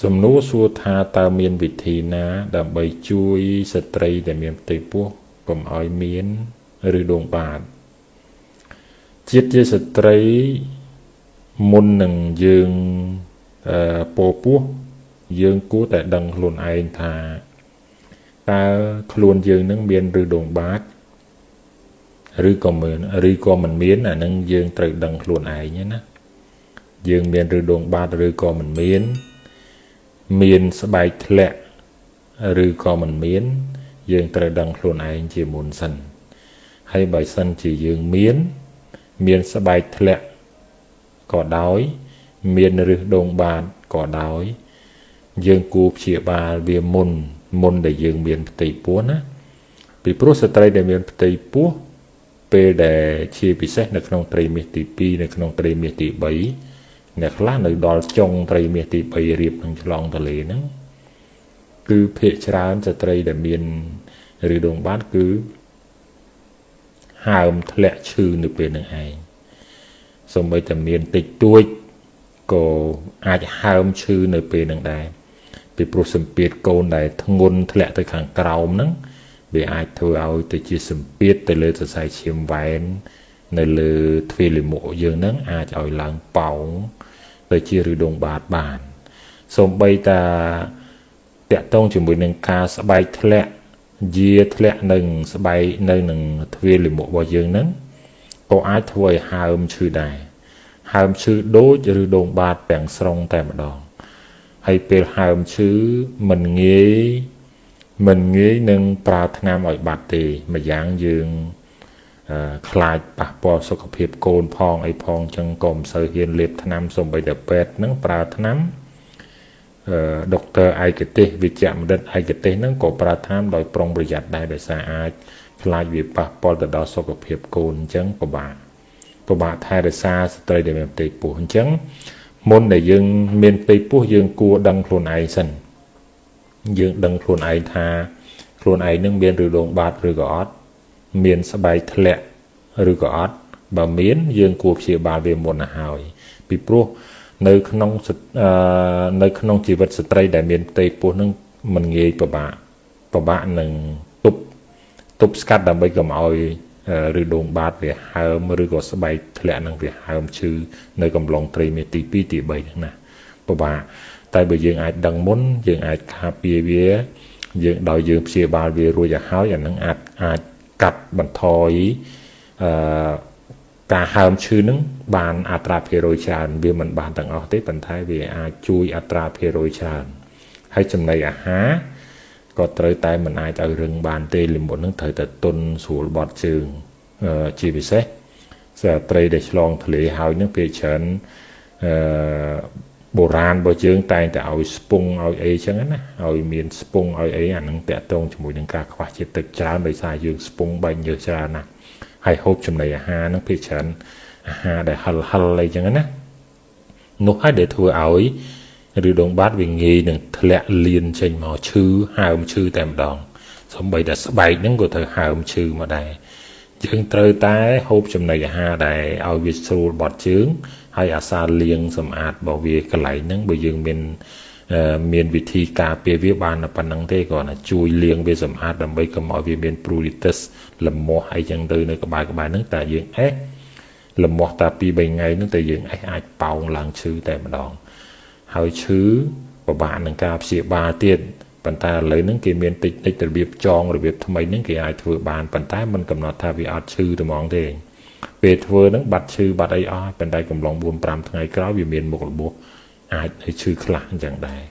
សំណួរសួរថាតើមានវិធីណា ដើម្បីជួយស្ត្រីដែលមានផ្ទៃពោះកុំឲ្យមានឬដងបាតជាតិជាស្ត្រីមុននឹងយើងអឺពោពោះយើងគួរតែដឹងខ្លួនឯងថាតើខ្លួនយើងនឹងមានឬដងបាតឬក៏មិនឬក៏មិនមានអានឹងយើងត្រូវដឹងខ្លួនឯងណាយើងមានឬដងបាតឬក៏មិនមាន មានស្បែកធ្លាក់ឬក៏មិនមាន យើងត្រូវដឹងខ្លួនឯងជាមុនសិនហើយបើសិនជាយើងមាន មានស្បែកធ្លាក់ក៏ដោយ មានរឹសដងបាតក៏ដោយ យើងគួរព្យាបាលវាមុនមុនដែលយើងមានផ្ទៃពោះណាពីព្រោះស្ត្រីដែលមានផ្ទៃពោះពេលដែលជាពិសេសនៅក្នុងត្រីមាសទី2នៅក្នុងត្រីមាសទី3 អ្នកខ្លះនៅដល់ចុងត្រីមាសទី3រៀបនឹងឆ្លងទលេហ្នឹងគឺភាកច្រើនស្ត្រីដែលមានឬដងបាតគឺហើមធ្លាក់ឈឺនៅពេលនឹងឯងសូម្បីតែមានតិចតួចក៏អាចហើមឈឺនៅពេលនឹងដែរពីព្រោះសម្ពាធកូនដែលធ្ងន់ធ្លាក់ទៅខាងក្រោមហ្នឹងវាអាចធ្វើឲ្យទៅជាសម្ពាធទៅលើសរសៃឈាមវ៉ែន នៅលើទ្វារលាមកយើងហ្នឹងអាចឲ្យឡើងប៉ោងទៅជាឬដងបាតបានសូម្បីតាតកតងជាមួយនឹងការស្បែកធ្លាក់យាធ្លាក់នឹងស្បែកនៅនឹងទ្វារលាមករបស់យើងហ្នឹងក៏អាចធ្វើឲ្យហើមឈឺដែរហើមឈឺដូចឬដងបាតទាំងស្រុងតែម្ដងហើយពេលហើមឈឺមិនងាយមិនងាយនឹងប្រើថ្នាំឲ្យបាត់ទេម្យ៉ាងយើង ខ្លាចប៉ះពាល់សុខភាពកូនផងអីផងចឹងក៏មិនសូវហ៊ានលេបថ្នាំសំបីតែពេទ្យហ្នឹងប្រើថ្នាំអឺដុកទ័រឯកទេសវិជ្ជបណ្ឌិតឯកទេសហ្នឹងក៏ប្រើថ្នាំដោយប្រុងប្រយ័ត្នដែរដោយសារអាចខ្លាចវាប៉ះពាល់ទៅដល់សុខភាពកូនអញ្ចឹងពិបាកពិបាកថែរក្សាស្ត្រីដែលមានផ្ទៃពោះអញ្ចឹងមុនដែលយើងមានផ្ទៃពោះយើងគួរដឹងខ្លួនឯងសិនយើងដឹងខ្លួនឯងថាខ្លួនឯងនឹងមានឬដងបាតឬក៏អត់ មានស្បែកធ្លាក់ឬក៏អត់បើមានយើងគួរព្យាបាលវាមុនទៅហើយពីព្រោះនៅក្នុងនៅក្នុងជីវិតស្ត្រីដែលមានផ្ទៃពោះនឹងมันងាយពិបាកពិបាកនឹងទប់ទប់ស្កាត់ដើម្បីកុំឲ្យឬដងបាតវាហើមឬក៏ស្បែកធ្លាក់នឹងវាហើមឈឺនៅកំឡុងត្រីមាសទី2ទី3ហ្នឹងណាពិបាកតែបើយើងអាចដឹងមុនយើងអាចការពារវាយើងដោយយើងព្យាបាលវារួចទៅហើយអានឹងអាចអាច កាត់បន្ថយអឺការហើមឈឺនឹងបានអត្រាភាគរយច្រើនវាមិនបានទាំងអស់ទេប៉ុន្តែវាអាចជួយអត្រាភាគរយច្រើនហើយចំណីអាហារក៏ត្រូវតែមិនអាចឲ្យរឹងបានទេលិមុននឹងត្រូវតែទុនស្រួលបត់ជើងជាពិសេសស្ត្រីដែលឆ្លងទន្លេហើយនឹងពេលច្រើនអឺ បុរាណរបស់យើងតែងតែឲ្យស្ពងឲ្យអីចឹងណាឲ្យមានស្ពងឲ្យអីអានឹងតាក់ទងជាមួយនឹងការខ្វះជាតិទឹកច្រើនដោយសារយើងស្ពងបែកញើសច្រើនណាហើយហូបចំណីអាហារនឹងភាគច្រើនអាហារដែលហិលហិលអីចឹងណានោះហើយដែលធ្វើឲ្យឬដងបាត់វាងាយនឹងធ្លាក់លៀនចេញមកឈឺហើមឈឺតែម្ដងសំបីតែស្បែកហ្នឹងក៏ត្រូវហើមឈឺមកដែរ យើងត្រូវតែហូបចំណីអាហារដែលឲ្យវាស្រួលបត់ជើងហើយអាសាលាងសម្អាតរបស់វាកន្លែងហ្នឹងបើយើងមានមានវិធីការពារវាបានប៉ុណ្ណឹងទេគ្រាន់តែជួយលាងវាសម្អាតដើម្បីកុំឲ្យវាមាន pruritus លំមាស់អីចឹងទៅនៅក្បែរក្បែរហ្នឹងតែយើងអេះលំមាស់តា2 3ថ្ងៃហ្នឹងតែយើងអេះអាចប៉ោងឡើងឈឺតែម្ដងហើយឈឺពិបាកនឹងការព្យាបាលទៀត ប៉ុន្តែឥឡូវហ្នឹងគេមានតិចតិចរបៀបចងរបៀបថ្មីហ្នឹងគេអាចធ្វើបានប៉ុន្តែមិនកំណត់ថាវាអត់ឈឺតែហ្មងទេពេលធ្វើហ្នឹងបាត់ឈឺបាត់អីអស់ប៉ុន្តែកំឡុង4 5ថ្ងៃក្រោយវាមានមុខរបួសអាចទៅឈឺខ្លះអញ្ចឹងដែរ